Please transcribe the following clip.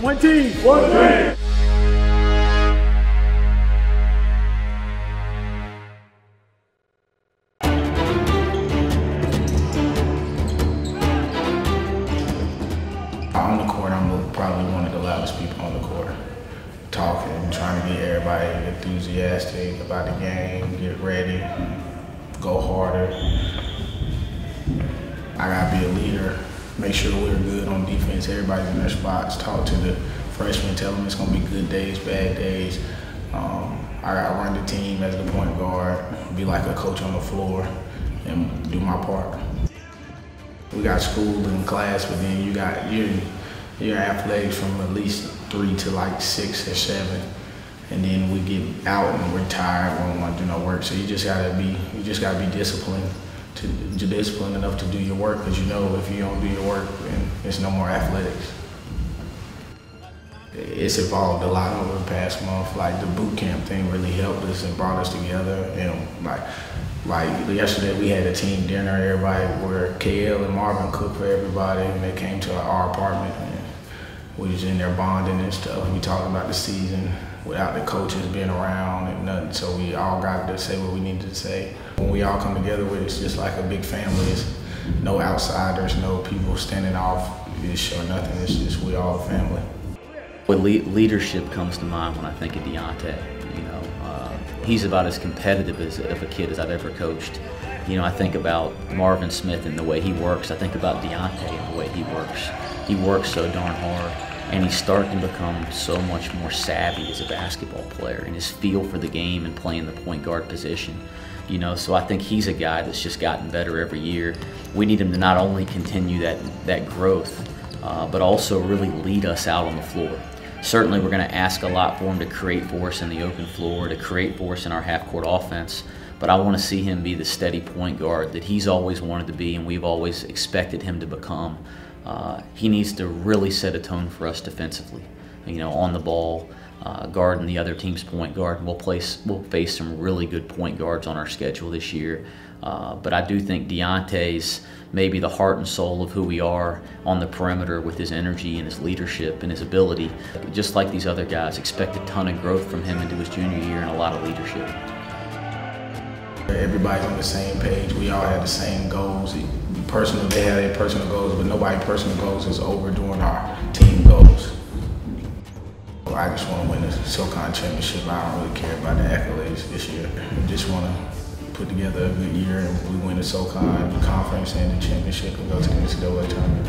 team. One team. On the court, I'm probably one of the loudest people on the court. Talking, trying to get everybody enthusiastic about the game, get ready, go harder. I gotta be a leader, make sure we're good on defense, everybody's in their spots, talk to the freshmen, tell them it's gonna be good days, bad days. Um, I gotta run the team as the point guard, be like a coach on the floor, and do my part. We got school and class, but then you got your your athletics from at least three to like six or seven, and then we get out and we're tired. We don't want to do no work. So you just gotta be you just gotta be disciplined to, disciplined enough to do your work because you know if you don't do your work, then there's no more athletics. It's evolved a lot over the past month. Like the boot camp thing really helped us and brought us together. And like, like yesterday we had a team dinner. Everybody where KL and Marvin cooked for everybody, and they came to our apartment. And we was in there bonding and stuff. We talked about the season without the coaches being around and nothing. So we all got to say what we needed to say. When we all come together, with it's just like a big family. It's no outsiders, no people standing off this or nothing. It's just we all family. What le leadership comes to mind when I think of Diante. You know, uh, he's about as competitive as of a kid as I've ever coached. You know, I think about Marvin Smith and the way he works. I think about Diante and the way he works. He works so darn hard, and he's starting to become so much more savvy as a basketball player and his feel for the game and playing the point guard position. You know, so I think he's a guy that's just gotten better every year. We need him to not only continue that that growth, uh, but also really lead us out on the floor. Certainly, we're going to ask a lot for him to create for us in the open floor, to create for us in our half court offense. But I want to see him be the steady point guard that he's always wanted to be and we've always expected him to become. Uh, he needs to really set a tone for us defensively. You know, on the ball, uh, guarding the other team's point guard. We'll place, we'll face some really good point guards on our schedule this year. Uh, but I do think Diante's maybe the heart and soul of who we are on the perimeter with his energy and his leadership and his ability. Just like these other guys, expect a ton of growth from him into his junior year and a lot of leadership. Everybody's on the same page. We all have the same goals. Personal, they have their personal goals, but nobody's personal goals is overdoing our team goals. I just want to win the SoCon championship. I don't really care about the accolades this year. I just want to put together a good year and we win the SoCon conference and the championship and go to the NCAA tournament.